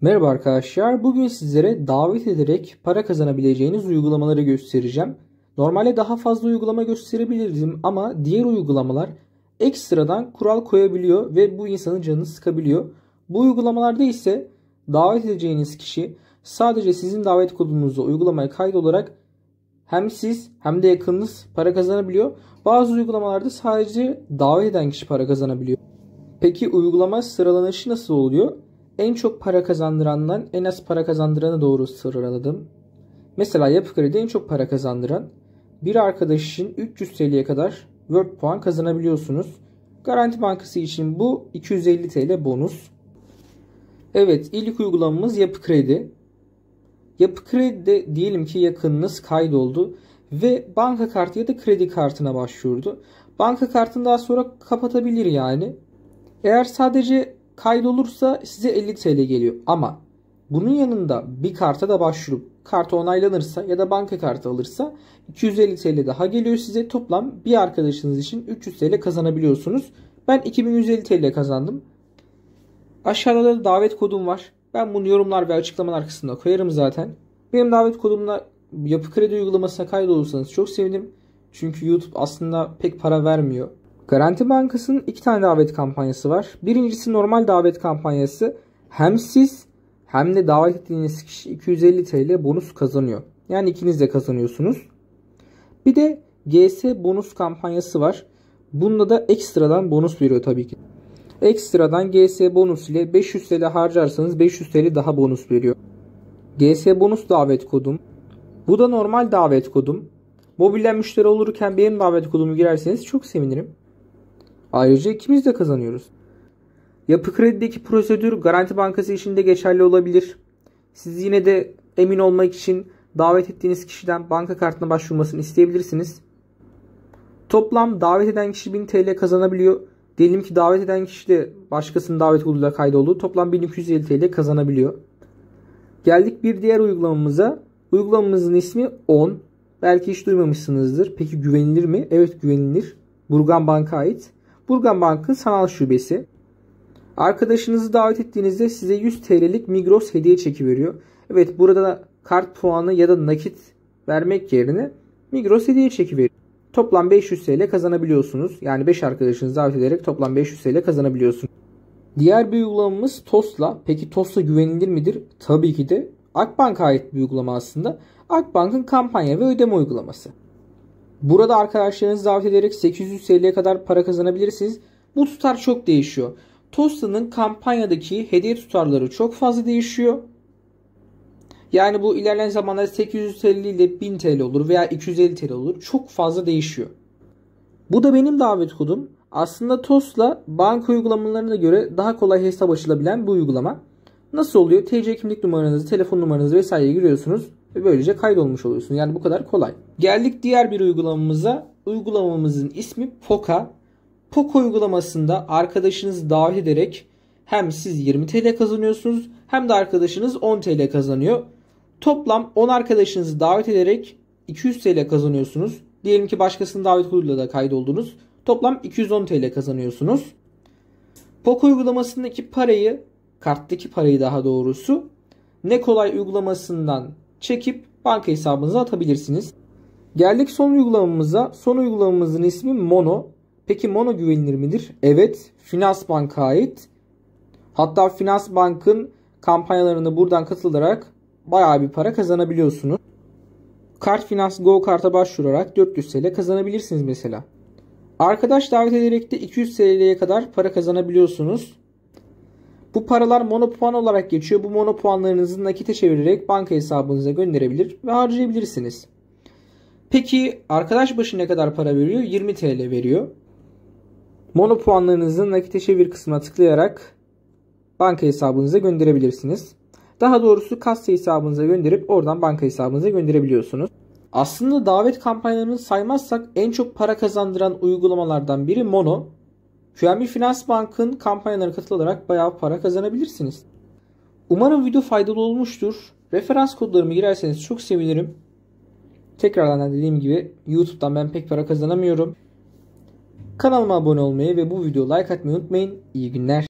Merhaba arkadaşlar. Bugün sizlere davet ederek para kazanabileceğiniz uygulamaları göstereceğim. Normalde daha fazla uygulama gösterebilirdim ama diğer uygulamalar ekstradan kural koyabiliyor ve bu insanın canını sıkabiliyor. Bu uygulamalarda ise davet edeceğiniz kişi sadece sizin davet kodunuzla uygulamaya kaydolarak hem siz hem de yakınınız para kazanabiliyor. Bazı uygulamalarda sadece davet eden kişi para kazanabiliyor. Peki uygulama sıralanışı nasıl oluyor? En çok para kazandırandan en az para kazandırana doğru sıraladım. Mesela Yapı Kredi en çok para kazandıran. Bir arkadaş için 300 TL'ye kadar Word puan kazanabiliyorsunuz. Garanti Bankası için bu 250 TL bonus. Evet ilk uygulamamız Yapı Kredi. Yapı Kredi'de diyelim ki yakınınız kaydoldu ve banka kartı ya da kredi kartına başvurdu. Banka kartını daha sonra kapatabilir yani. Eğer sadece kaydolursa size 50 TL geliyor. Ama bunun yanında bir karta da başvurup kartı onaylanırsa ya da banka kartı alırsa 250 TL daha geliyor size. Toplam bir arkadaşınız için 300 TL kazanabiliyorsunuz. Ben 2150 TL kazandım. Aşağıda da davet kodum var. Ben bunu yorumlar ve açıklamalar kısmına koyarım zaten. Benim davet kodumla yapı kredi uygulamasına kaydolursanız çok sevinirim. Çünkü YouTube aslında pek para vermiyor. Garanti Bankası'nın iki tane davet kampanyası var. Birincisi normal davet kampanyası. Hem siz hem de davet ettiğiniz kişi 250 TL bonus kazanıyor. Yani ikiniz de kazanıyorsunuz. Bir de GS bonus kampanyası var. Bunda da ekstradan bonus veriyor tabii ki. Ekstradan GS bonus ile 500 TL harcarsanız 500 TL daha bonus veriyor. GS bonus davet kodum. Bu da normal davet kodum. Mobilden müşteri olurken benim davet kodumu girerseniz çok sevinirim. Ayrıca ikimiz de kazanıyoruz. Yapı kredideki prosedür Garanti Bankası için de geçerli olabilir. Siz yine de emin olmak için davet ettiğiniz kişiden banka kartına başvurmasını isteyebilirsiniz. Toplam davet eden kişi 1000 TL kazanabiliyor. Diyelim ki davet eden kişi de başkasının davet koduyla kaydoldu. Toplam 1250 TL kazanabiliyor. Geldik bir diğer uygulamamıza. Uygulamamızın ismi 10. Belki hiç duymamışsınızdır. Peki güvenilir mi? Evet güvenilir. Burgan Bank'a ait. Burgan Bank'ın sanal şubesi. Arkadaşınızı davet ettiğinizde size 100 TL'lik Migros hediye çeki veriyor. Evet burada kart puanı ya da nakit vermek yerine Migros hediye çeki veriyor. Toplam 500 TL kazanabiliyorsunuz. Yani 5 arkadaşınızı davet ederek toplam 500 TL kazanabiliyorsunuz. Diğer bir uygulamamız TOS'la. Peki TOS'la güvenilir midir? Tabii ki de Akbank'a ait bir uygulama aslında. Akbank'ın kampanya ve ödeme uygulaması. Burada arkadaşlarınızı davet ederek 800 TL'ye kadar para kazanabilirsiniz. Bu tutar çok değişiyor. Tosta'nın kampanyadaki hediye tutarları çok fazla değişiyor. Yani bu ilerleyen zamanlarda 800 TL ile 1000 TL olur veya 250 TL olur. Çok fazla değişiyor. Bu da benim davet kodum. Aslında TOS'la banka uygulamalarına göre daha kolay hesap açılabilen bu uygulama. Nasıl oluyor? TC kimlik numaranızı, telefon numaranızı vesaire giriyorsunuz ve böylece kaydolmuş oluyorsunuz. Yani bu kadar kolay. Geldik diğer bir uygulamamıza. Uygulamamızın ismi Poka. Poka uygulamasında arkadaşınızı davet ederek hem siz 20 TL kazanıyorsunuz hem de arkadaşınız 10 TL kazanıyor. Toplam 10 arkadaşınızı davet ederek 200 TL kazanıyorsunuz. Diyelim ki başkasının davet koduyla da kaydoldunuz. Toplam 210 TL kazanıyorsunuz. Poco uygulamasındaki parayı, karttaki parayı daha doğrusu ne kolay uygulamasından çekip banka hesabınıza atabilirsiniz. Geldik son uygulamamıza. Son uygulamamızın ismi Mono. Peki Mono güvenilir midir? Evet. Finans Bank'a ait. Hatta Finans Bank'ın kampanyalarını buradan katılarak bayağı bir para kazanabiliyorsunuz. Kart Finans Go karta başvurarak 400 TL kazanabilirsiniz mesela. Arkadaş davet ederek de 200 TL'ye kadar para kazanabiliyorsunuz. Bu paralar mono puan olarak geçiyor. Bu mono puanlarınızı nakite çevirerek banka hesabınıza gönderebilir ve harcayabilirsiniz. Peki arkadaş başı ne kadar para veriyor? 20 TL veriyor. Mono puanlarınızı nakite çevir kısmına tıklayarak banka hesabınıza gönderebilirsiniz. Daha doğrusu kasa hesabınıza gönderip oradan banka hesabınıza gönderebiliyorsunuz. Aslında davet kampanyalarını saymazsak en çok para kazandıran uygulamalardan biri Mono. QNB Finans Bank'ın kampanyalarına katılarak bayağı para kazanabilirsiniz. Umarım video faydalı olmuştur. Referans kodlarımı girerseniz çok sevinirim. Tekrardan dediğim gibi YouTube'dan ben pek para kazanamıyorum. Kanalıma abone olmayı ve bu videoyu like atmayı unutmayın. İyi günler.